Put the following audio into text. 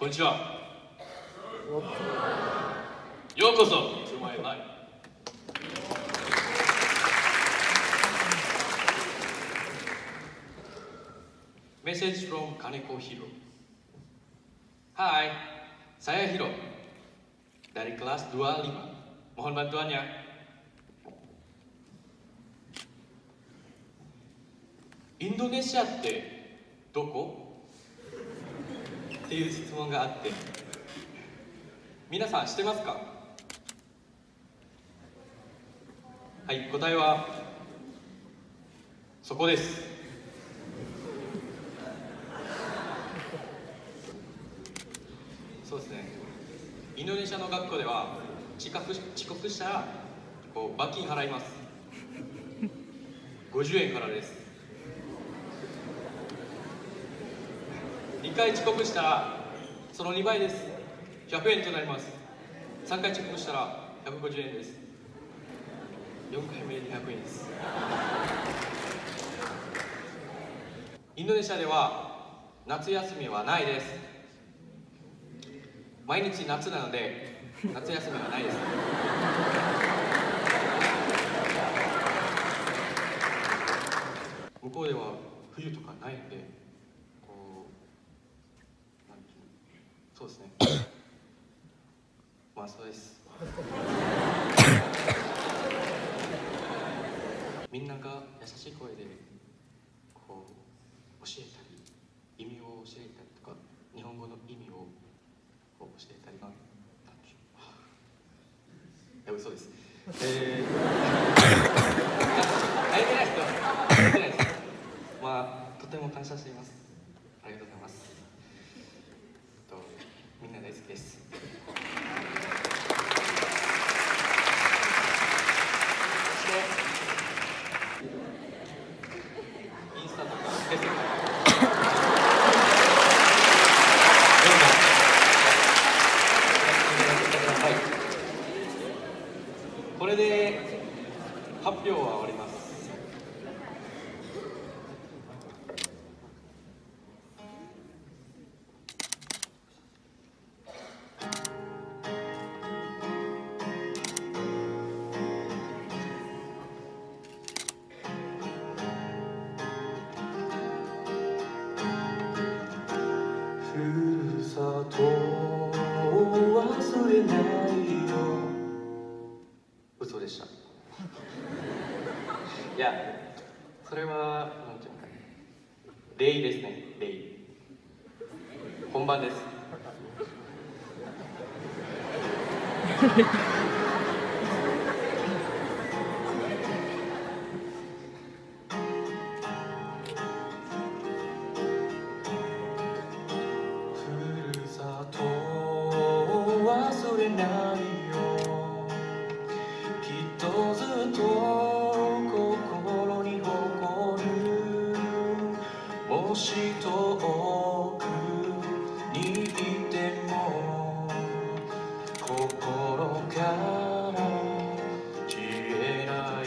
こんにちはようこそ to my life Message from Kaneko Hiro Hai, saya Hiro dari kelas 25 Mohon bantuannya インドネシアってどこっていう質問があって皆さん知ってますか？はい答えはそこです。そうですね。インドネシアの学校では遅刻し遅刻したらこう罰金払います。50円からです。2回遅刻したらその2倍です。100円となります。3回遅刻したら150円です。4回目で200円です。インドネシアでは夏休みはないです。毎日夏なので夏休みはないです。向こうでは冬とかないのでこうなんていうのそうですね。まあそうです。みんなが優しい声でこう教えたり意味を教えたりとか日本語の意味を教えたりなんなんでしょういや嘘です。えー、あ言ってないです。よ言ってないです。まあとても感謝していますありがとうございますえっとみんな大好きですインスタとか SNS とかはい。これで発表は終わります。忘れないよ嘘でした。いやそれはなんていうのかな。礼ですね。礼本番です。し遠くにいても心から消えない